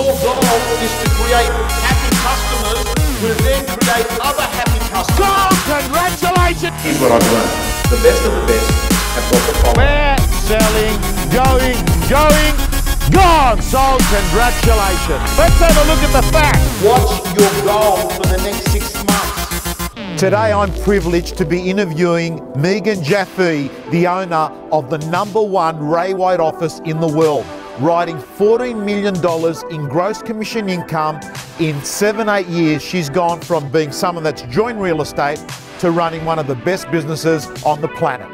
Your goal is to create happy customers who then create other happy customers. Congratulations! Here's what I've learned. The best of the best have got the following. We're selling, going, going, gone. So congratulations. Let's have a look at the facts. What's your goal for the next six months? Today I'm privileged to be interviewing Megan Jaffe, the owner of the number one Ray White office in the world, writing $14 million in gross commission income in seven, eight years. She's gone from being someone that's joined real estate to running one of the best businesses on the planet.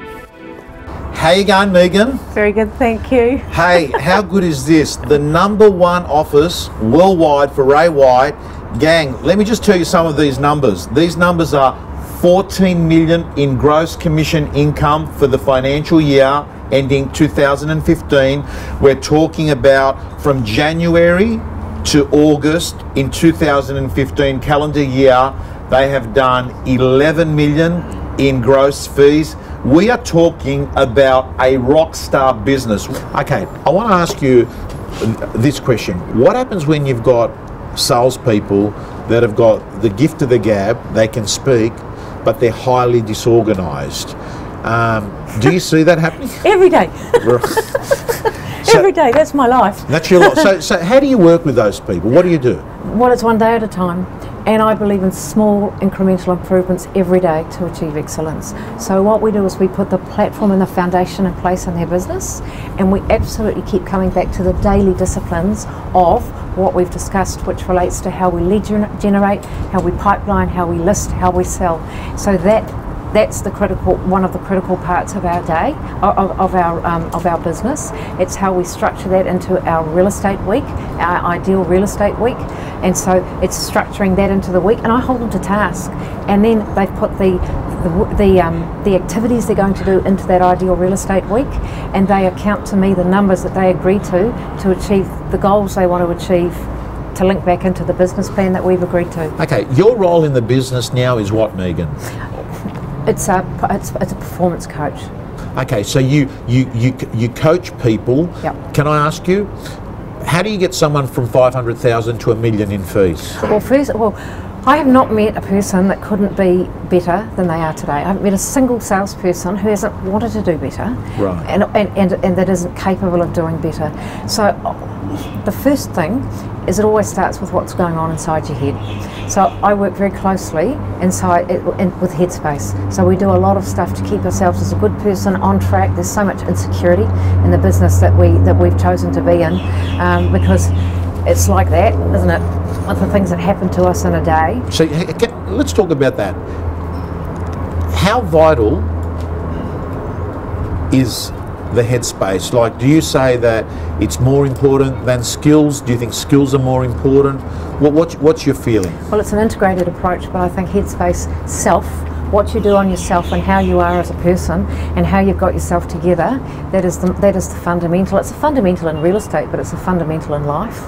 How you going, Megan? Very good, thank you. Hey, how good is this? The number one office worldwide for Ray White. Gang, let me just tell you some of these numbers. These numbers are 14 million in gross commission income for the financial year ending 2015. We're talking about from January to August in 2015 calendar year, they have done 11 million in gross fees. We are talking about a rock star business. Okay, I want to ask you this question. What happens when you've got salespeople that have got the gift of the gab, they can speak, but they're highly disorganized? Um, do you see that happening? Every day. So- Every day, that's my life. That's your life. So, so how do you work with those people? What do you do? Well, it's one day at a time. And I believe in small incremental improvements every day to achieve excellence. So, what we do is we put the platform and the foundation in place in their business, and we absolutely keep coming back to the daily disciplines of what we've discussed, which relates to how we lead generate, how we pipeline, how we list, how we sell. So, that that's the critical one of the critical parts of our day of, of our um, of our business. It's how we structure that into our real estate week our ideal real estate week. And so it's structuring that into the week and I hold them to task. And then they've put the the, the, um, the activities they're going to do into that ideal real estate week and they account to me the numbers that they agree to to achieve the goals they want to achieve to link back into the business plan that we've agreed to. Okay, your role in the business now is what, Megan? It's a it's, it's a performance coach Okay, so you you you you coach people. Yep. Can I ask you, how do you get someone from five hundred thousand to a million in fees? Well, first, well, I have not met a person that couldn't be better than they are today. I haven't met a single salesperson who hasn't wanted to do better, Right. and, and, and, and that isn't capable of doing better. So, the first thing is it always starts with what's going on inside your head. So, I work very closely inside in, with Headspace. So, we do a lot of stuff to keep ourselves as a good person on track. There's so much insecurity in the business that we that we've chosen to be in um, because it's like that, isn't it? With the things that happen to us in a day. So let's talk about that. How vital is the headspace? Like, do you say that it's more important than skills? Do you think skills are more important? What, what's, what's your feeling? Well, it's an integrated approach, but I think Headspace self, what you do on yourself and how you are as a person and how you've got yourself together, that is the, that is the fundamental. It's a fundamental in real estate, but it's a fundamental in life.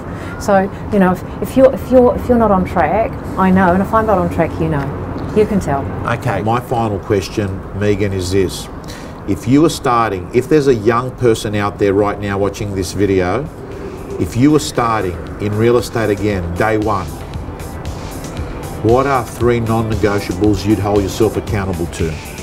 So, you know, if, if you're if you're if you're not on track, I know, and if I'm not on track, you know. You can tell. Okay, my final question, Megan, is this. If you were starting, if there's a young person out there right now watching this video, if you were starting in real estate again, day one, what are three non negotiables you'd hold yourself accountable to?